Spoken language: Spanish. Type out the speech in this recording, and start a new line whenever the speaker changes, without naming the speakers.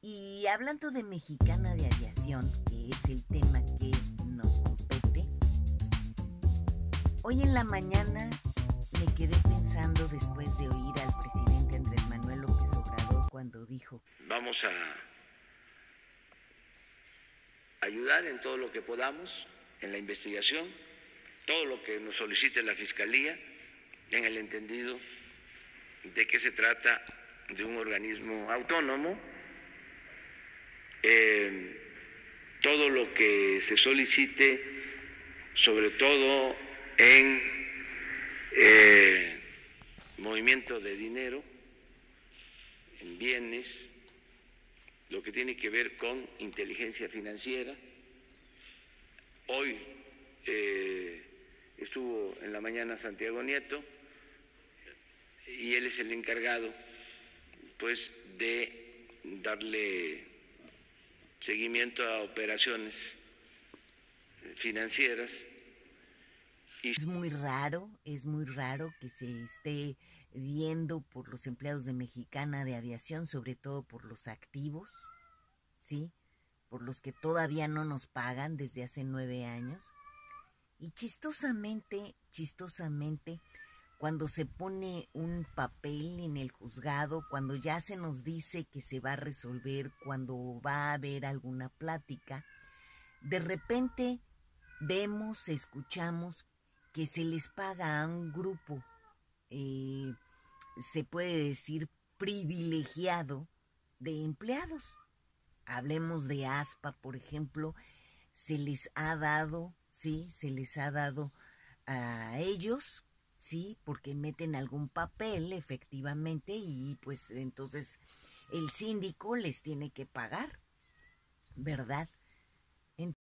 Y hablando de Mexicana de Aviación, que es el tema que nos compete, hoy en la mañana me quedé pensando después de oír al presidente Andrés Manuel López Obrador cuando dijo,
vamos a ayudar en todo lo que podamos, en la investigación, todo lo que nos solicite la Fiscalía, en el entendido de que se trata de un organismo autónomo eh, lo que se solicite, sobre todo en eh, movimiento de dinero, en bienes, lo que tiene que ver con inteligencia financiera. Hoy eh, estuvo en la mañana Santiago Nieto y él es el encargado pues de darle seguimiento a operaciones financieras.
Es muy raro, es muy raro que se esté viendo por los empleados de Mexicana de Aviación, sobre todo por los activos, ¿sí? Por los que todavía no nos pagan desde hace nueve años. Y chistosamente, chistosamente, cuando se pone un papel en el juzgado, cuando ya se nos dice que se va a resolver, cuando va a haber alguna plática, de repente vemos, escuchamos que se les paga a un grupo, eh, se puede decir privilegiado, de empleados. Hablemos de ASPA, por ejemplo, se les ha dado, sí, se les ha dado a ellos sí, porque meten algún papel efectivamente y pues entonces el síndico les tiene que pagar, ¿verdad?